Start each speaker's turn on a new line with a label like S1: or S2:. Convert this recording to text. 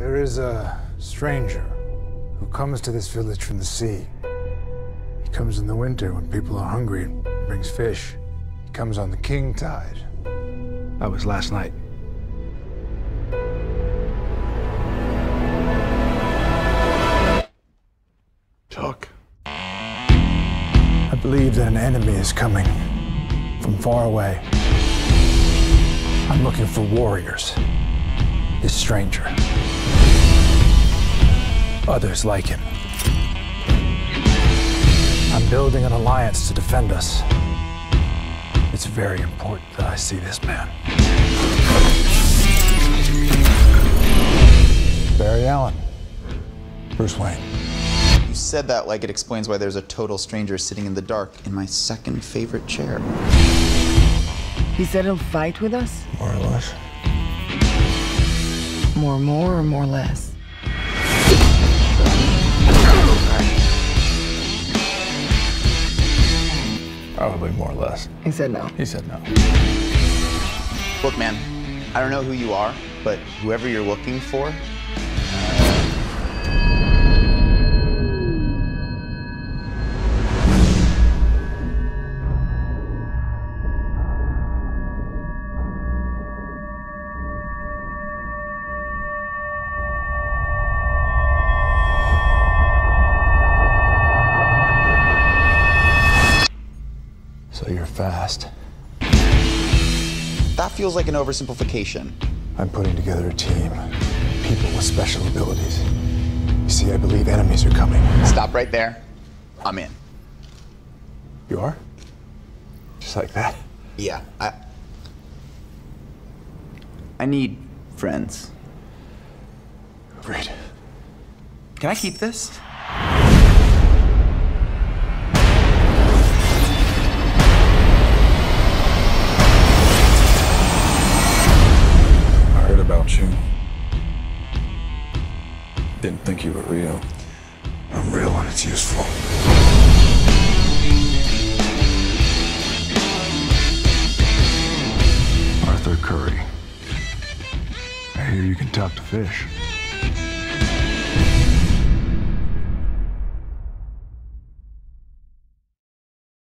S1: There is a stranger who comes to this village from the sea. He comes in the winter when people are hungry and brings fish. He comes on the king tide. That was last night.
S2: Chuck.
S1: I believe that an enemy is coming from far away. I'm looking for warriors. This stranger. Others like him. I'm building an alliance to defend us. It's very important that I see this man. Barry Allen. Bruce Wayne.
S3: You said that like it explains why there's a total stranger sitting in the dark in my second favorite chair.
S4: He said he'll fight with us?
S1: More or less.
S4: More more or more less?
S1: Probably more or less.
S4: He said no.
S1: He said no.
S3: Look, man, I don't know who you are, but whoever you're looking for,
S1: So you're fast.
S3: that feels like an oversimplification.
S1: I'm putting together a team. People with special abilities. You see, I believe enemies are coming.
S3: Stop right there. I'm in.
S1: You are? Just like that?
S3: Yeah, I. I need friends.
S1: Great.
S3: Can I keep this?
S2: You. Didn't think you were real.
S1: I'm real when it's useful. Arthur Curry. I hear you can talk to fish.